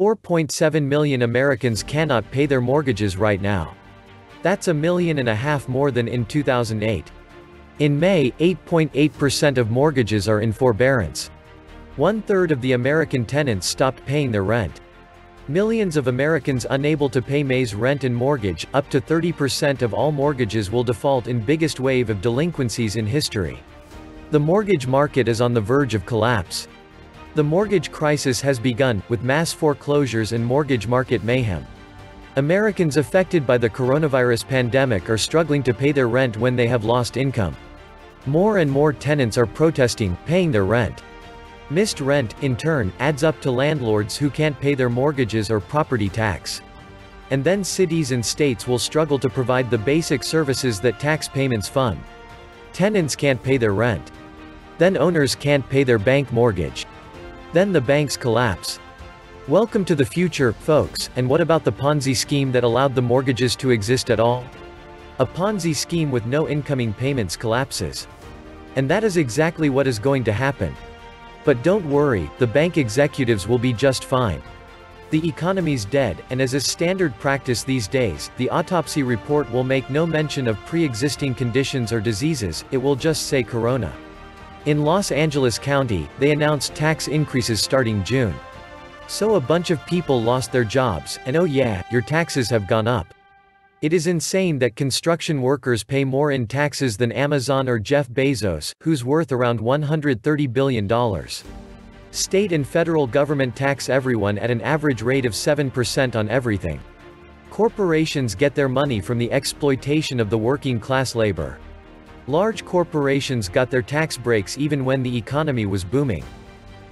4.7 million Americans cannot pay their mortgages right now. That's a million and a half more than in 2008. In May, 8.8% of mortgages are in forbearance. One-third of the American tenants stopped paying their rent. Millions of Americans unable to pay May's rent and mortgage, up to 30% of all mortgages will default in biggest wave of delinquencies in history. The mortgage market is on the verge of collapse. The mortgage crisis has begun, with mass foreclosures and mortgage market mayhem. Americans affected by the coronavirus pandemic are struggling to pay their rent when they have lost income. More and more tenants are protesting, paying their rent. Missed rent, in turn, adds up to landlords who can't pay their mortgages or property tax. And then cities and states will struggle to provide the basic services that tax payments fund. Tenants can't pay their rent. Then owners can't pay their bank mortgage. Then the banks collapse. Welcome to the future, folks, and what about the Ponzi scheme that allowed the mortgages to exist at all? A Ponzi scheme with no incoming payments collapses. And that is exactly what is going to happen. But don't worry, the bank executives will be just fine. The economy's dead, and as is standard practice these days, the autopsy report will make no mention of pre-existing conditions or diseases, it will just say corona. In Los Angeles County, they announced tax increases starting June. So a bunch of people lost their jobs, and oh yeah, your taxes have gone up. It is insane that construction workers pay more in taxes than Amazon or Jeff Bezos, who's worth around $130 billion. State and federal government tax everyone at an average rate of 7% on everything. Corporations get their money from the exploitation of the working class labor. Large corporations got their tax breaks even when the economy was booming.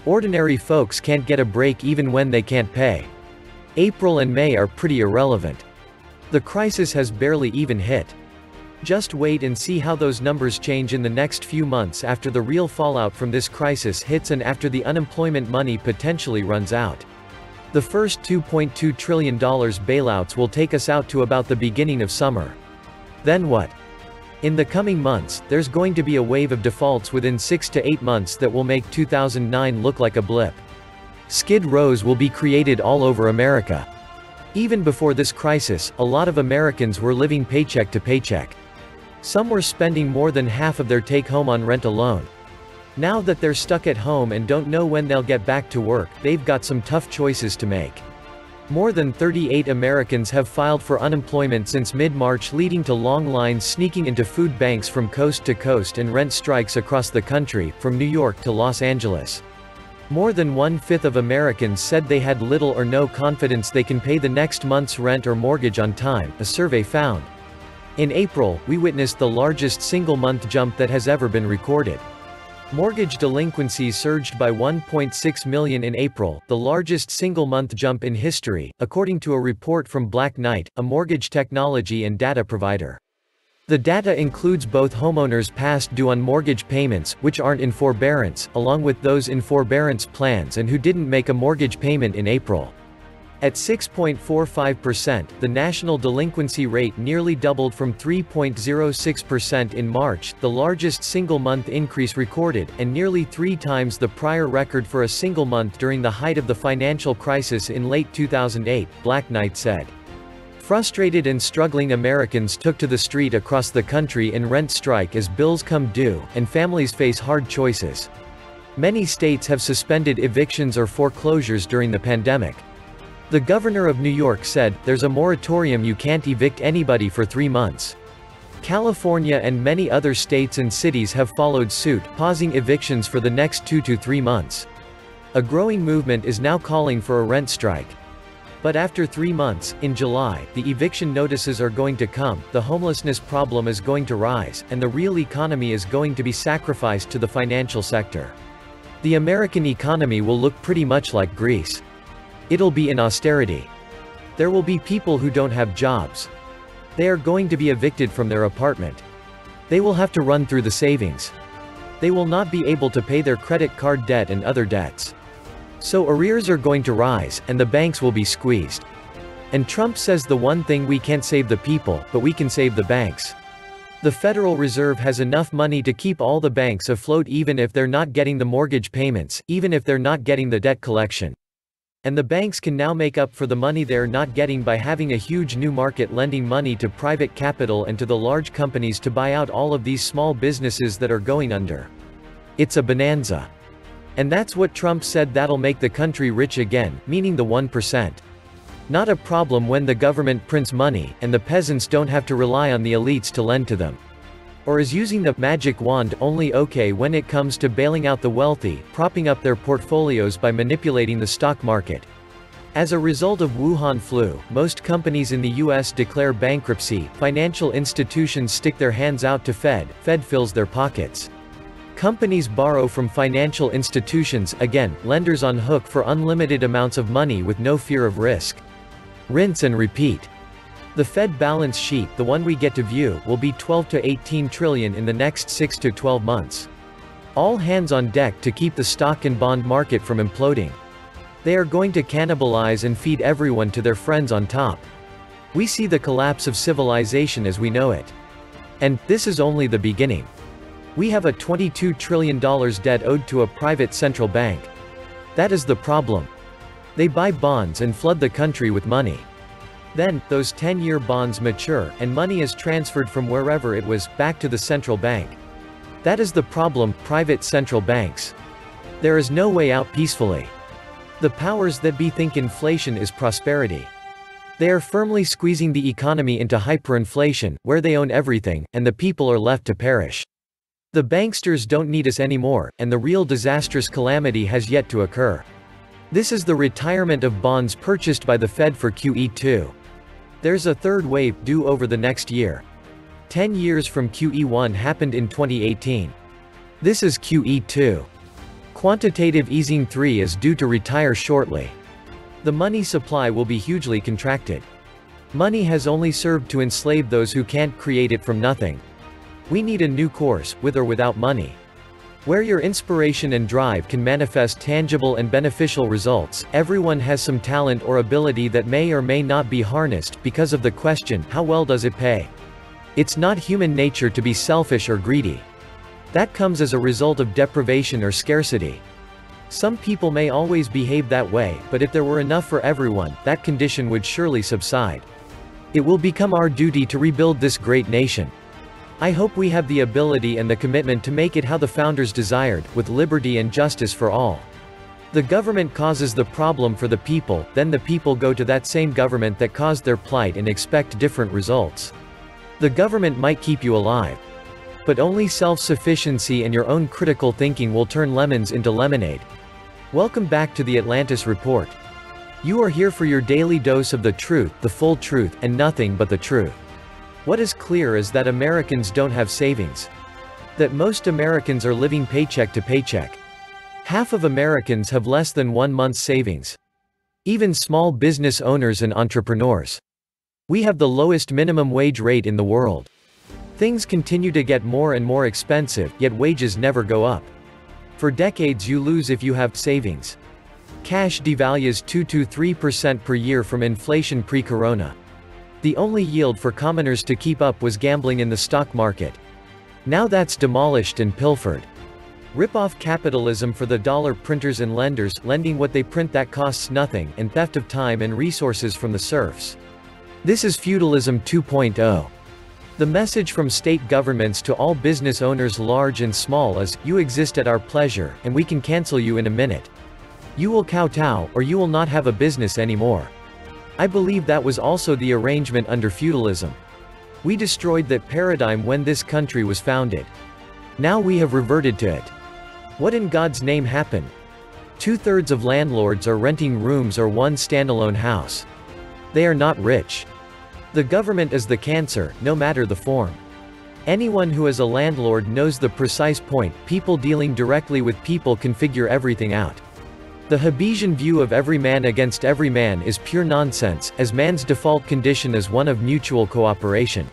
Ordinary folks can't get a break even when they can't pay. April and May are pretty irrelevant. The crisis has barely even hit. Just wait and see how those numbers change in the next few months after the real fallout from this crisis hits and after the unemployment money potentially runs out. The first $2.2 trillion bailouts will take us out to about the beginning of summer. Then what? In the coming months, there's going to be a wave of defaults within 6 to 8 months that will make 2009 look like a blip. Skid rows will be created all over America. Even before this crisis, a lot of Americans were living paycheck to paycheck. Some were spending more than half of their take-home on rent alone. Now that they're stuck at home and don't know when they'll get back to work, they've got some tough choices to make. More than 38 Americans have filed for unemployment since mid-March leading to long lines sneaking into food banks from coast to coast and rent strikes across the country, from New York to Los Angeles. More than one-fifth of Americans said they had little or no confidence they can pay the next month's rent or mortgage on time, a survey found. In April, we witnessed the largest single-month jump that has ever been recorded. Mortgage delinquencies surged by 1.6 million in April, the largest single-month jump in history, according to a report from Black Knight, a mortgage technology and data provider. The data includes both homeowners past due on mortgage payments, which aren't in forbearance, along with those in forbearance plans and who didn't make a mortgage payment in April. At 6.45%, the national delinquency rate nearly doubled from 3.06% in March, the largest single-month increase recorded, and nearly three times the prior record for a single month during the height of the financial crisis in late 2008, Black Knight said. Frustrated and struggling Americans took to the street across the country in rent strike as bills come due, and families face hard choices. Many states have suspended evictions or foreclosures during the pandemic. The governor of New York said, there's a moratorium you can't evict anybody for three months. California and many other states and cities have followed suit, pausing evictions for the next two to three months. A growing movement is now calling for a rent strike. But after three months, in July, the eviction notices are going to come, the homelessness problem is going to rise, and the real economy is going to be sacrificed to the financial sector. The American economy will look pretty much like Greece. It'll be in austerity. There will be people who don't have jobs. They are going to be evicted from their apartment. They will have to run through the savings. They will not be able to pay their credit card debt and other debts. So arrears are going to rise, and the banks will be squeezed. And Trump says the one thing we can't save the people, but we can save the banks. The Federal Reserve has enough money to keep all the banks afloat even if they're not getting the mortgage payments, even if they're not getting the debt collection. And the banks can now make up for the money they're not getting by having a huge new market lending money to private capital and to the large companies to buy out all of these small businesses that are going under. It's a bonanza. And that's what Trump said that'll make the country rich again, meaning the 1%. Not a problem when the government prints money, and the peasants don't have to rely on the elites to lend to them. Or is using the magic wand only okay when it comes to bailing out the wealthy, propping up their portfolios by manipulating the stock market? As a result of Wuhan flu, most companies in the US declare bankruptcy, financial institutions stick their hands out to Fed, Fed fills their pockets. Companies borrow from financial institutions, again, lenders on hook for unlimited amounts of money with no fear of risk. Rinse and repeat. The Fed balance sheet, the one we get to view, will be 12 to 18 trillion in the next 6 to 12 months. All hands on deck to keep the stock and bond market from imploding. They are going to cannibalize and feed everyone to their friends on top. We see the collapse of civilization as we know it. And, this is only the beginning. We have a $22 trillion debt owed to a private central bank. That is the problem. They buy bonds and flood the country with money. Then, those 10-year bonds mature, and money is transferred from wherever it was, back to the central bank. That is the problem, private central banks. There is no way out peacefully. The powers that be think inflation is prosperity. They are firmly squeezing the economy into hyperinflation, where they own everything, and the people are left to perish. The banksters don't need us anymore, and the real disastrous calamity has yet to occur. This is the retirement of bonds purchased by the Fed for QE2. There's a third wave, due over the next year. 10 years from QE1 happened in 2018. This is QE2. Quantitative easing 3 is due to retire shortly. The money supply will be hugely contracted. Money has only served to enslave those who can't create it from nothing. We need a new course, with or without money. Where your inspiration and drive can manifest tangible and beneficial results, everyone has some talent or ability that may or may not be harnessed, because of the question, how well does it pay? It's not human nature to be selfish or greedy. That comes as a result of deprivation or scarcity. Some people may always behave that way, but if there were enough for everyone, that condition would surely subside. It will become our duty to rebuild this great nation. I hope we have the ability and the commitment to make it how the founders desired, with liberty and justice for all. The government causes the problem for the people, then the people go to that same government that caused their plight and expect different results. The government might keep you alive. But only self-sufficiency and your own critical thinking will turn lemons into lemonade. Welcome back to the Atlantis Report. You are here for your daily dose of the truth, the full truth, and nothing but the truth. What is clear is that Americans don't have savings. That most Americans are living paycheck to paycheck. Half of Americans have less than one month's savings. Even small business owners and entrepreneurs. We have the lowest minimum wage rate in the world. Things continue to get more and more expensive, yet wages never go up. For decades you lose if you have savings. Cash devalues 2 to 3% per year from inflation pre-corona. The only yield for commoners to keep up was gambling in the stock market. Now that's demolished and pilfered. Rip-off capitalism for the dollar printers and lenders, lending what they print that costs nothing, and theft of time and resources from the serfs. This is feudalism 2.0. The message from state governments to all business owners large and small is, you exist at our pleasure, and we can cancel you in a minute. You will kowtow, or you will not have a business anymore. I believe that was also the arrangement under feudalism. We destroyed that paradigm when this country was founded. Now we have reverted to it. What in God's name happened? Two-thirds of landlords are renting rooms or one standalone house. They are not rich. The government is the cancer, no matter the form. Anyone who is a landlord knows the precise point, people dealing directly with people can figure everything out. The Hobbesian view of every man against every man is pure nonsense, as man's default condition is one of mutual cooperation.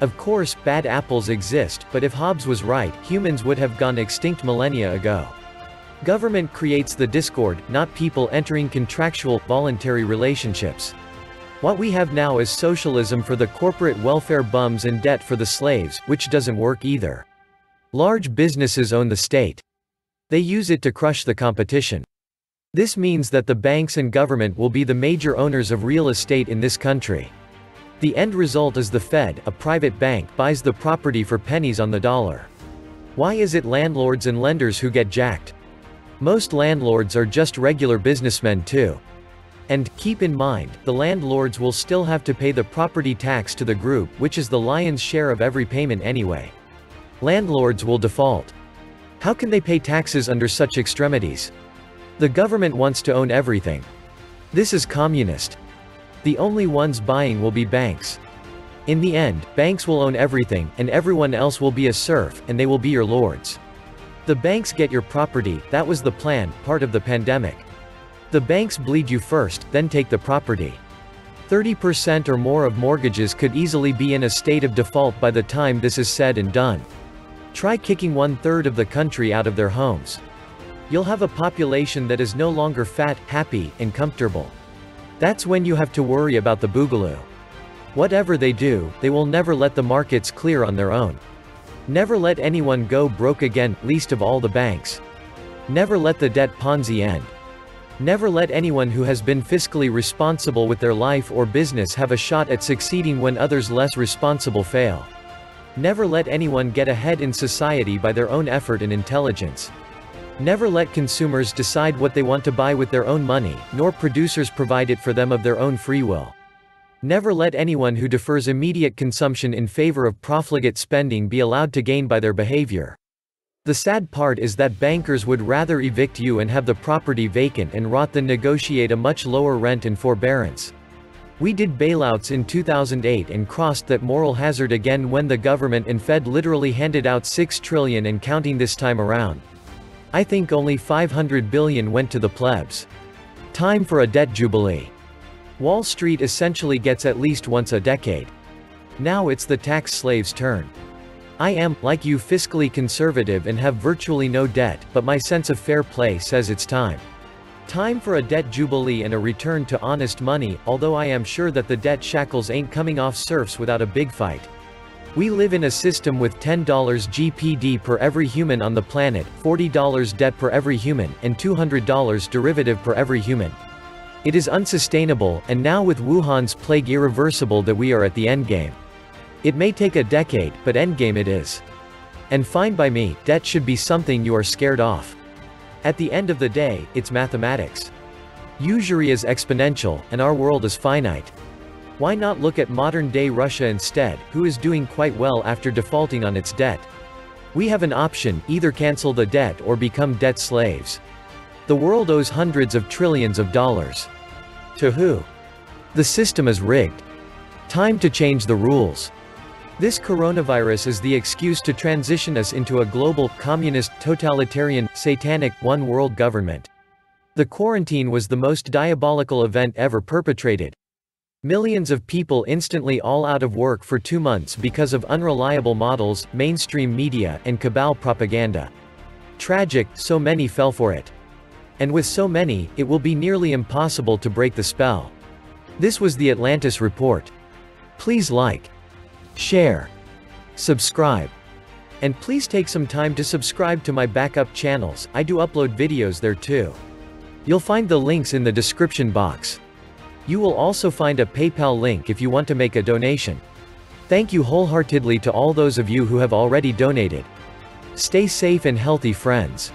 Of course, bad apples exist, but if Hobbes was right, humans would have gone extinct millennia ago. Government creates the discord, not people entering contractual, voluntary relationships. What we have now is socialism for the corporate welfare bums and debt for the slaves, which doesn't work either. Large businesses own the state. They use it to crush the competition. This means that the banks and government will be the major owners of real estate in this country. The end result is the Fed, a private bank, buys the property for pennies on the dollar. Why is it landlords and lenders who get jacked? Most landlords are just regular businessmen too. And, keep in mind, the landlords will still have to pay the property tax to the group which is the lion's share of every payment anyway. Landlords will default. How can they pay taxes under such extremities? The government wants to own everything. This is communist. The only ones buying will be banks. In the end, banks will own everything, and everyone else will be a serf, and they will be your lords. The banks get your property, that was the plan, part of the pandemic. The banks bleed you first, then take the property. 30% or more of mortgages could easily be in a state of default by the time this is said and done. Try kicking one third of the country out of their homes. You'll have a population that is no longer fat, happy, and comfortable. That's when you have to worry about the boogaloo. Whatever they do, they will never let the markets clear on their own. Never let anyone go broke again, least of all the banks. Never let the debt Ponzi end. Never let anyone who has been fiscally responsible with their life or business have a shot at succeeding when others less responsible fail. Never let anyone get ahead in society by their own effort and intelligence. Never let consumers decide what they want to buy with their own money, nor producers provide it for them of their own free will. Never let anyone who defers immediate consumption in favor of profligate spending be allowed to gain by their behavior. The sad part is that bankers would rather evict you and have the property vacant and rot than negotiate a much lower rent and forbearance. We did bailouts in 2008 and crossed that moral hazard again when the government and Fed literally handed out 6 trillion and counting this time around. I think only 500 billion went to the plebs. Time for a debt jubilee. Wall Street essentially gets at least once a decade. Now it's the tax slave's turn. I am, like you fiscally conservative and have virtually no debt, but my sense of fair play says it's time. Time for a debt jubilee and a return to honest money, although I am sure that the debt shackles ain't coming off serfs without a big fight. We live in a system with $10 GPD per every human on the planet, $40 debt per every human, and $200 derivative per every human. It is unsustainable, and now with Wuhan's plague irreversible that we are at the endgame. It may take a decade, but endgame it is. And fine by me, debt should be something you are scared off. At the end of the day, it's mathematics. Usury is exponential, and our world is finite. Why not look at modern-day Russia instead, who is doing quite well after defaulting on its debt? We have an option, either cancel the debt or become debt slaves. The world owes hundreds of trillions of dollars. To who? The system is rigged. Time to change the rules. This coronavirus is the excuse to transition us into a global, communist, totalitarian, satanic, one-world government. The quarantine was the most diabolical event ever perpetrated. Millions of people instantly all out of work for two months because of unreliable models, mainstream media, and cabal propaganda. Tragic, so many fell for it. And with so many, it will be nearly impossible to break the spell. This was the Atlantis Report. Please like, share, subscribe. And please take some time to subscribe to my backup channels, I do upload videos there too. You'll find the links in the description box. You will also find a PayPal link if you want to make a donation. Thank you wholeheartedly to all those of you who have already donated. Stay safe and healthy friends.